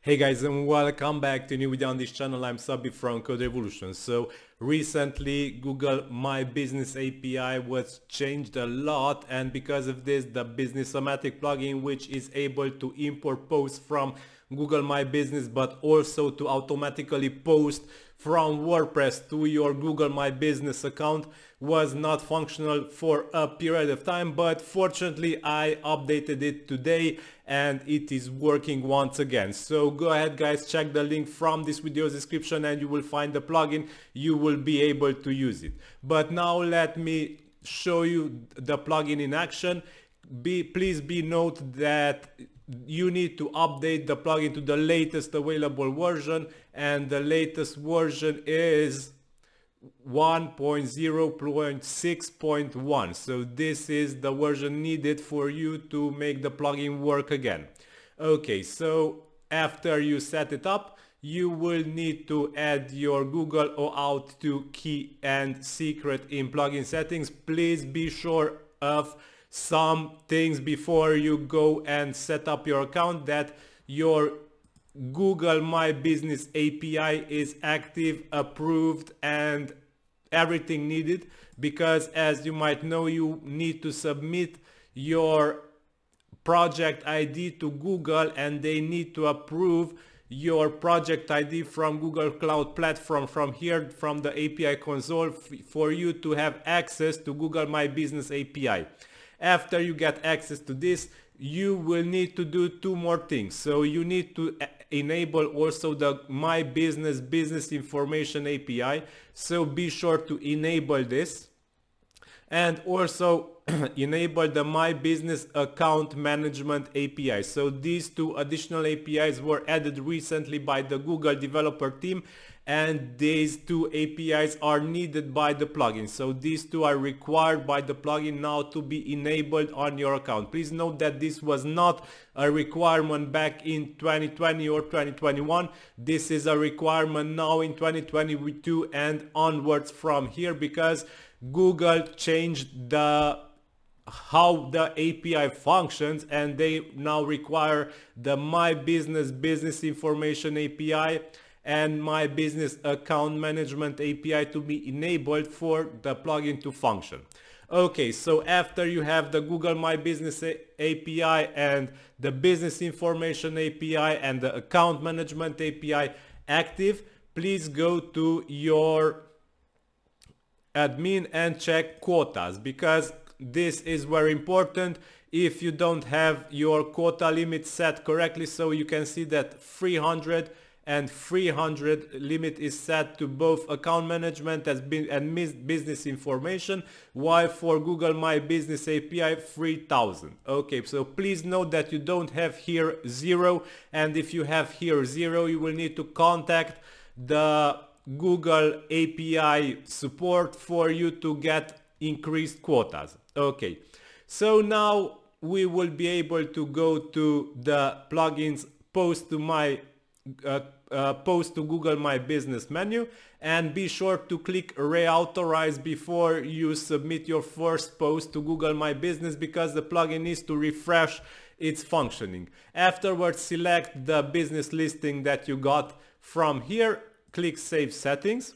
Hey guys and welcome back to new video on this channel. I'm Szabi from Code Revolution. So recently Google My Business API was changed a lot and because of this the Businessomatic plugin which is able to import posts from Google My Business but also to automatically post from WordPress to your Google My Business account was not functional for a period of time but fortunately I updated it today and it is working once again. So go ahead guys check the link from this video's description and you will find the plugin you will be able to use it. But now let me show you the plugin in action. Be, please be note that you need to update the plugin to the latest available version and the latest version is 1.0.6.1 so this is the version needed for you to make the plugin work again okay so after you set it up you will need to add your Google OAuth 2 key and secret in plugin settings. Please be sure of some things before you go and set up your account that your Google My Business API is active, approved and everything needed because as you might know you need to submit your project ID to Google and they need to approve your project ID from Google Cloud Platform from here from the API console for you to have access to Google My Business API. After you get access to this, you will need to do two more things. So you need to eh, enable also the My Business Business Information API. So be sure to enable this and also enable the My Business Account Management API. So these two additional APIs were added recently by the Google developer team and these two APIs are needed by the plugin. So these two are required by the plugin now to be enabled on your account. Please note that this was not a requirement back in 2020 or 2021. This is a requirement now in 2022 and onwards from here because Google changed the how the API functions and they now require the My Business Business Information API and my business account management API to be enabled for the plugin to function. Okay, so after you have the Google My Business API and the Business Information API and the Account Management API active, please go to your admin and check quotas because this is very important if you don't have your quota limit set correctly so you can see that 300 and 300 limit is set to both account management and missed business information while for Google My Business API 3000 okay so please note that you don't have here zero and if you have here zero you will need to contact the Google API support for you to get increased quotas okay so now we will be able to go to the plugins post to my uh, uh, post to Google My Business menu and be sure to click reauthorize before you submit your first post to Google My Business because the plugin needs to refresh its functioning. Afterwards select the business listing that you got from here, click Save Settings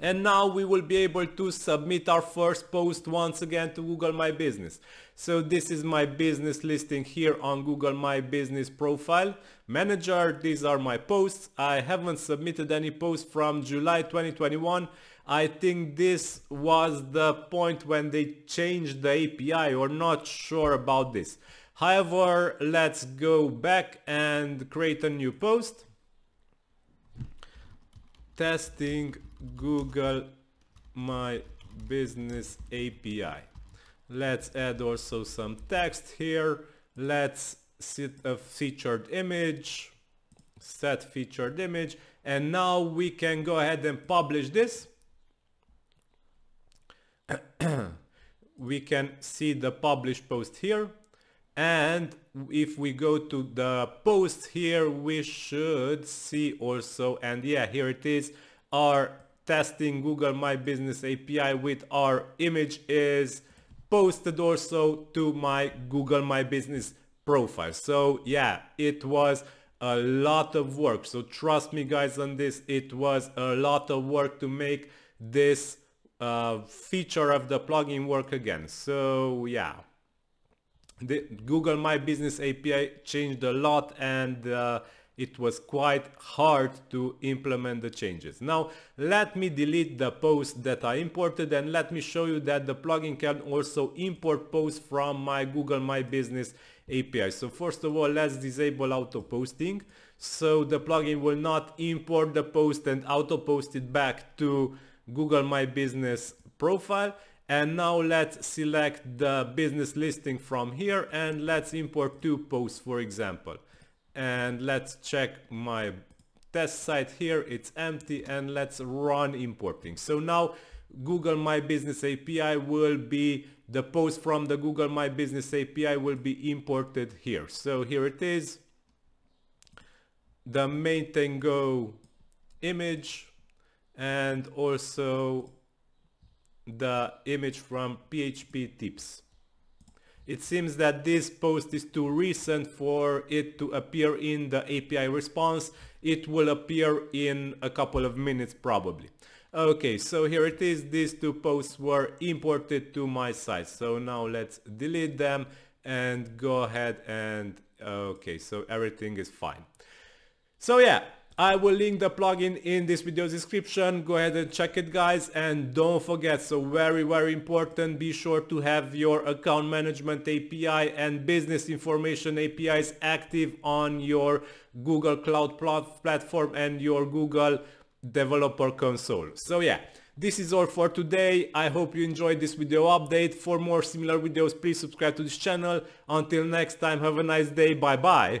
and now we will be able to submit our first post once again to Google My Business. So this is my business listing here on Google My Business profile manager. These are my posts. I haven't submitted any posts from July 2021. I think this was the point when they changed the API or not sure about this. However, let's go back and create a new post testing Google My Business API. Let's add also some text here. Let's set a featured image, set featured image, and now we can go ahead and publish this. we can see the published post here and if we go to the post here we should see also and yeah here it is our testing Google My Business API with our image is posted also to my Google My Business profile so yeah it was a lot of work. So trust me guys on this, it was a lot of work to make this uh, feature of the plugin work again. So yeah, the Google My Business API changed a lot and uh, it was quite hard to implement the changes. Now let me delete the post that I imported and let me show you that the plugin can also import posts from my Google My Business API. So first of all, let's disable auto posting. So the plugin will not import the post and auto post it back to Google My Business profile. And now let's select the business listing from here and let's import two posts, for example. And let's check my test site here. It's empty and let's run importing. So now Google My Business API will be the post from the Google My Business API will be imported here. So here it is. The maintain go image and also the image from PHP tips it seems that this post is too recent for it to appear in the API response. It will appear in a couple of minutes probably. Okay, so here it is. These two posts were imported to my site. So now let's delete them and go ahead and okay, so everything is fine. So yeah, I will link the plugin in this video description. Go ahead and check it guys and don't forget, so very very important, be sure to have your account management API and business information APIs active on your Google Cloud platform and your Google Developer Console. So yeah, this is all for today. I hope you enjoyed this video update. For more similar videos, please subscribe to this channel. Until next time, have a nice day. Bye bye.